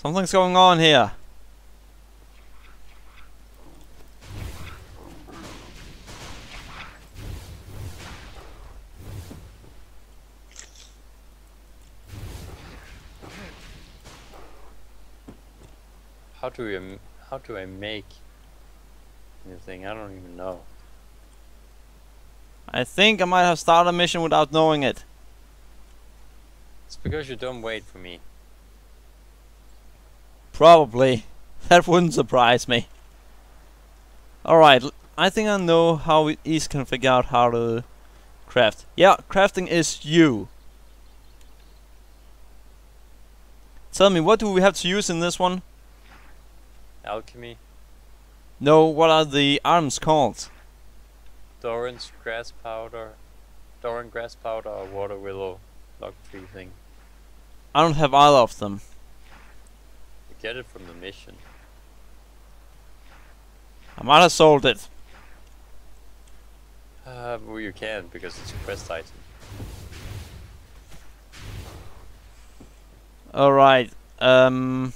Something's going on here. How do we how do I make anything? I don't even know. I think I might have started a mission without knowing it. It's because you don't wait for me. Probably. That wouldn't surprise me. Alright, I think I know how we each can figure out how to craft. Yeah, crafting is you. Tell me, what do we have to use in this one? Alchemy, No, what are the arms called? Doran's grass powder, Doran grass powder, or water willow log tree thing. I don't have either of them. Get it from the mission. I might have sold it. Uh, well, you can because it's a quest item. Alright, um...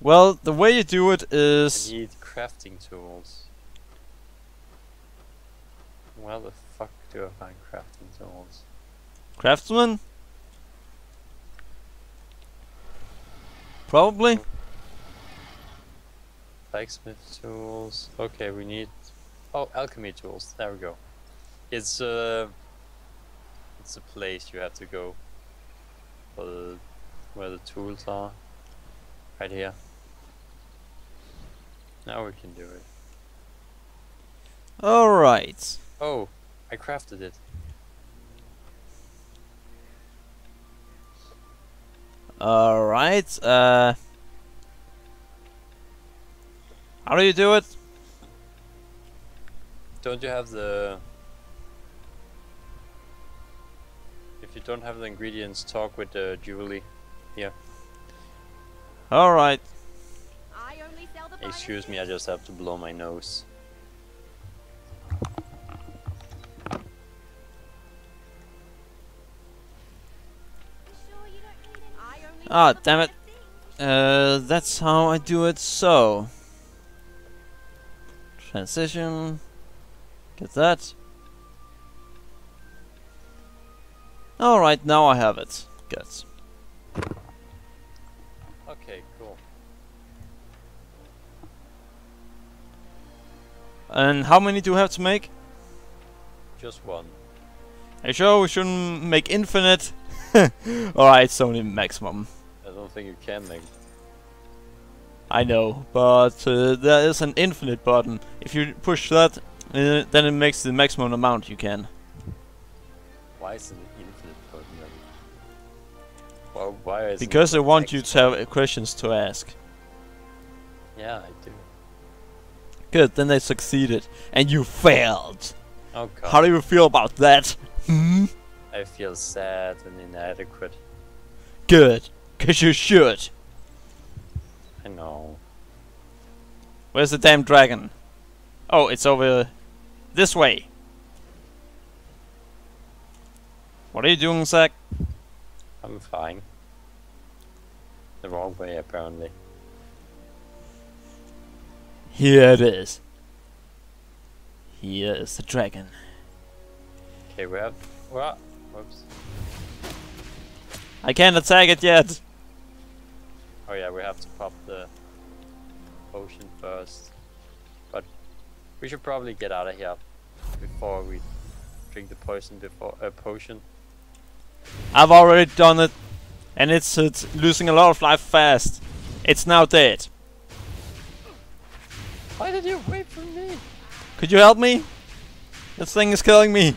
Well, the way you do it is... I need crafting tools. Where the fuck do I find crafting tools? Craftsman? Probably. Blacksmith tools. Okay, we need. Oh, alchemy tools. There we go. It's uh, it's a place you have to go. For the, where the tools are. Right here. Now we can do it. Alright. Oh, I crafted it. Alright, uh... How do you do it? Don't you have the? If you don't have the ingredients, talk with uh, Julie. Yeah. Alright. I only sell the Excuse me, I just have to blow my nose. Ah, damn it. Uh, that's how I do it, so... Transition... Get that. Alright, now I have it. Good. Okay, cool. And how many do we have to make? Just one. Are you sure we shouldn't make infinite? Alright, it's only maximum. I don't think you can make. I know, but uh, there is an infinite button. If you push that, uh, then it makes the maximum amount you can. Why is an infinite button? Well, why is Because I want you to have uh, questions to ask. Yeah, I do. Good, then they succeeded. And you failed! Oh god. How do you feel about that? Hmm? I feel sad and inadequate. Good, cause you should. I know. Where's the damn dragon? Oh, it's over this way. What are you doing, Zak? I'm fine. The wrong way, apparently. Here it is. Here is the dragon. Okay, we have. Well, whoops. I can't attack it yet. Oh yeah, we have to pop the potion first. But we should probably get out of here before we drink the poison before uh, potion. I've already done it, and it's, it's losing a lot of life fast. It's now dead. Why did you wait for me? Could you help me? This thing is killing me.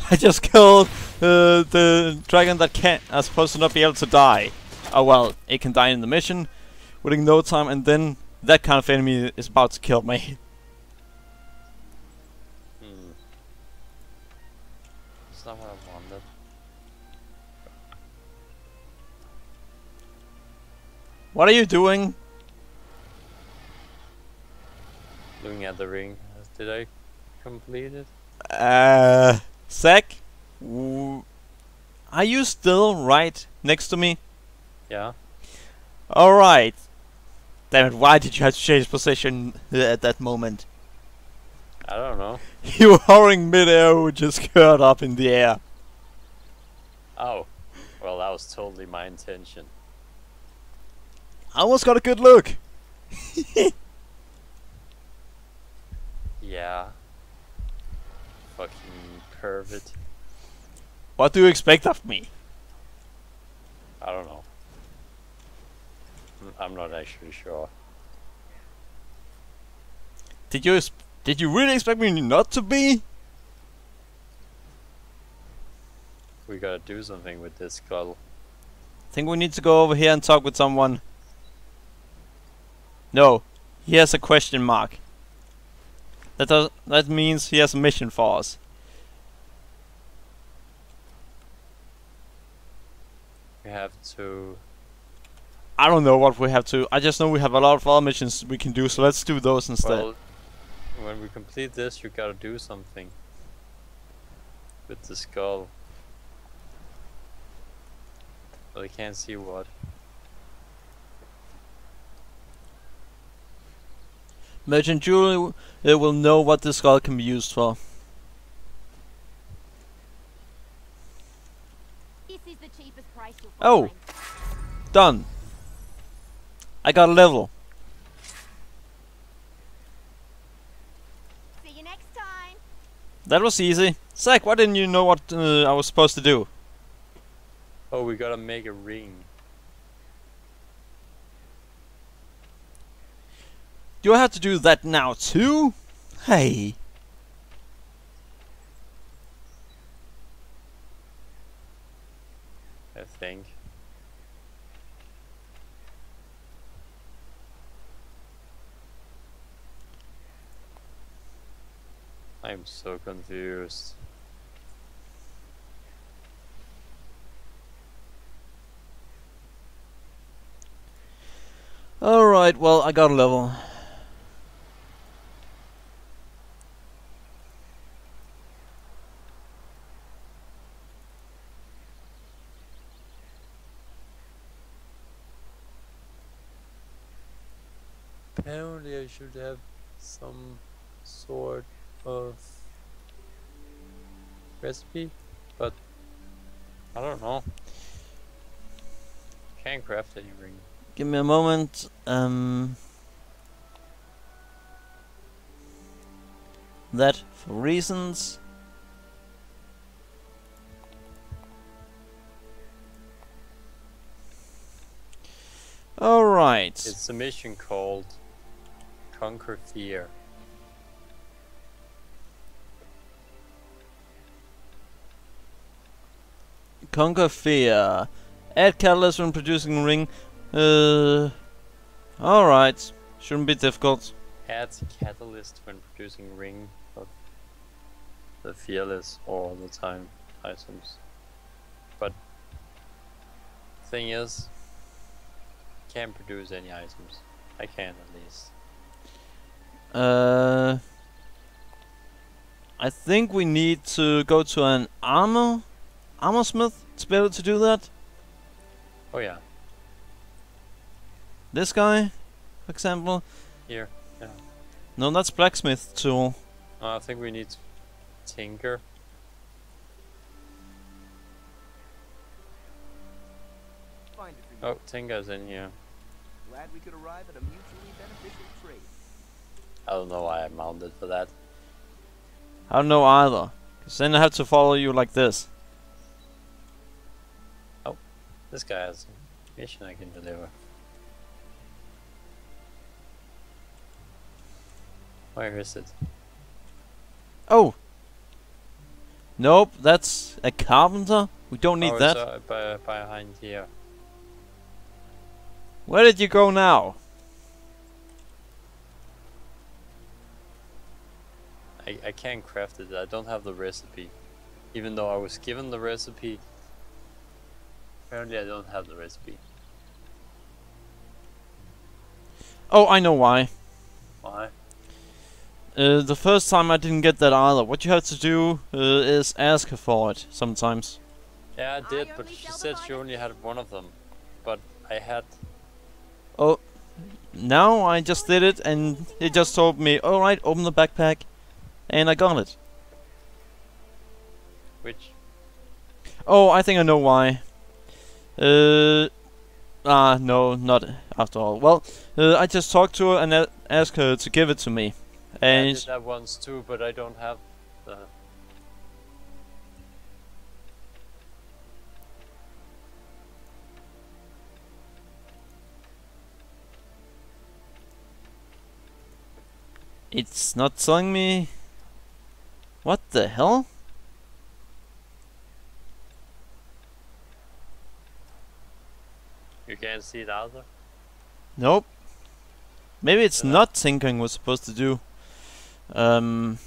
I just killed uh, the dragon that can't, are supposed to not be able to die. Oh well, it can die in the mission within no time, and then that kind of enemy is about to kill me. Hmm. Not what I wanted. What are you doing? Looking at the ring. Did I complete it? Uh, w- are you still right next to me? Yeah. Alright. Damn it, why did you have to change position at that moment? I don't know. You were hovering mid-air with your skirt up in the air. Oh. Well, that was totally my intention. I almost got a good look. Yeah. Fucking pervert. What do you expect of me? I don't know. I'm not actually sure. Did you did you really expect me not to be? We gotta do something with this skull. I think we need to go over here and talk with someone. No, he has a question mark. That does that means he has a mission for us. We have to. I don't know what we have to. I just know we have a lot of other missions we can do, so let's do those instead. Well, when we complete this, you gotta do something with the skull. Well, I can't see what. Merchant Julie uh, will know what this skull can be used for. This is the cheapest price you'll Oh. find. Done. I got a level. See you next time. That was easy. Zak, why didn't you know what uh, I was supposed to do? Oh, we gotta make a ring. Do I have to do that now too? Hey. I think. I'm so confused. Alright, well, I got a level. Apparently I should have some sort of recipe, but I don't know. Can't craft any ring. Give me a moment. Um, that for reasons. Alright. It's a mission called Conquer Fear. Conquer fear. Add catalyst when producing ring. Uh, alright. Shouldn't be difficult. Add catalyst when producing ring of the fearless all the time items. But thing is, can't produce any items. I can at least. Uh, I think we need to go to an armor, armor smith to be able to do that. Oh yeah, This guy, for example. here. Yeah. No, that's blacksmith tool. Uh, I think we need Tinker. Find it for you. Oh, Tinker's in here. Glad we could arrive at a mutually beneficial trade. I don't know why I mounted for that. I don't know either. Cause then I have to follow you like this. Oh, this guy has a mission I can deliver. Where is it? Oh. Nope, that's a carpenter. We don't need oh, that. Uh, behind here. Where did you go now? I, I can't craft it. I don't have the recipe. Even though I was given the recipe. Apparently I don't have the recipe. Oh, I know why. Why? Uh, the first time I didn't get that either. What you have to do uh, is ask her for it sometimes. Yeah, I did, but she said she only had one of them. But I had. Oh, now I just did it, and it just told me, all right, open the backpack, and I got it. Which. Oh, I think I know why. Uh, ah, no, not after all. Well, uh, I just talked to her and asked her to give it to me, I and did that once too, but I don't have the. it's not telling me. What the hell? You can't see it either. Nope. Maybe it's Yeah. not thinking we're supposed to do. Um.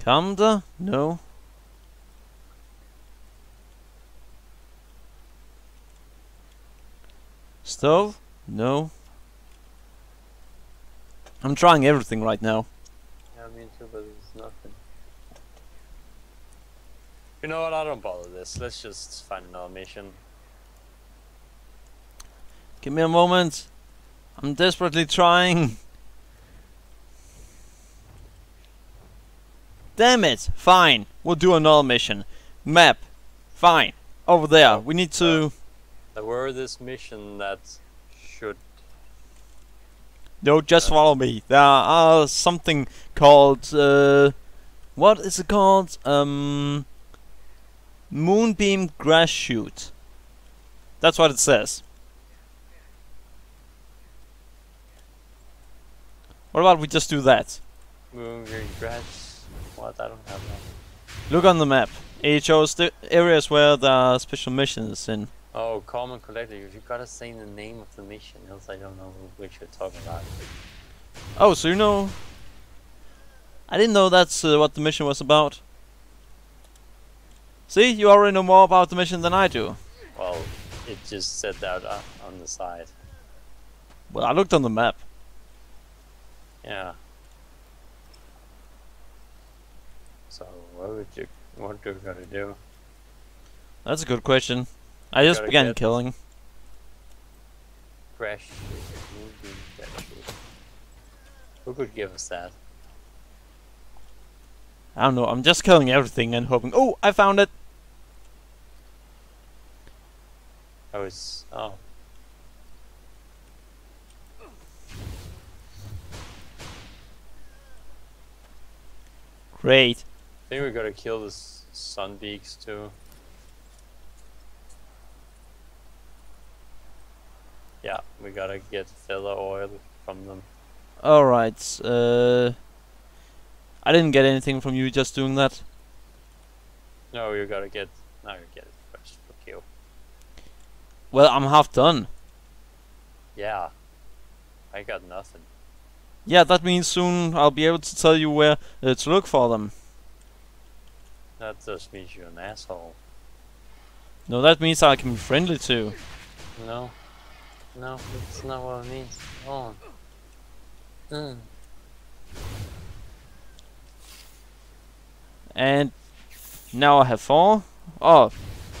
Calendar? No. Stove? No. I'm trying everything right now. Yeah, me too, but it's nothing. You know what? I don't bother this. Let's just find another mission. Give me a moment. I'm desperately trying. Damn it! Fine. We'll do another mission. Map. Fine. Over there. Oh, We need to. There were this mission that should. No, just follow me. There are something called. Uh, what is it called? Um. Moonbeam grass shoot. That's what it says. What about we just do that? Moon green grass. What? I don't have that. Look on the map. It shows the areas where the special missions in. Oh, common collective. you've gotta say the name of the mission, else I don't know which you're talking about. Oh, so you know. I didn't know that's uh, what the mission was about. See, you already know more about the mission than I do. Well, it just said that uh, on the side. Well, I looked on the map. Yeah. So what would you what do you gotta do? That's a good question. I just Gotta began killing. Crash. Who could give us that? I don't know. I'm just killing everything and hoping. Oh, I found it. I was oh. Great. I think we gotta kill the sunbeaks too. Yeah, we gotta get feather oil from them. All right. Uh, I didn't get anything from you just doing that. No, you gotta get. Now you get it first. Fuck you. Well, I'm half done. Yeah. I got nothing. Yeah, that means soon I'll be able to tell you where uh, to look for them. That just means you're an asshole. No, that means I can be friendly too. No. No, that's not what it means. On. Mm. And now I have four. Oh,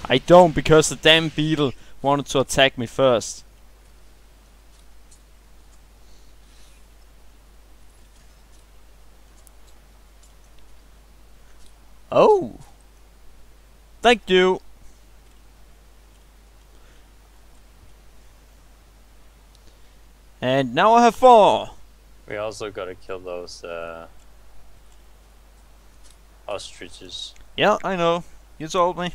I don't because the damn beetle wanted to attack me first. Oh. Thank you. And now I have four. We also gotta kill those uh, ostriches. Yeah, I know. You told me.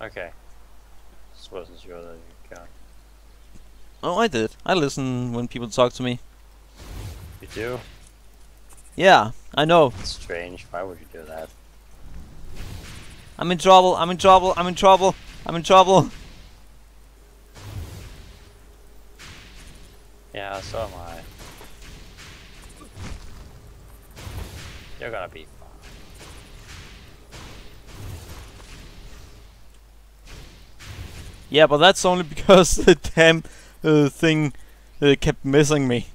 Okay. Just wasn't you got. Oh, I did. I listen when people talk to me. You do? Yeah, I know. It's strange. Why would you do that? I'm in trouble. I'm in trouble. I'm in trouble. I'm in trouble. Yeah, so am I. You're gonna be Yeah, but that's only because the damn uh, thing uh, kept missing me.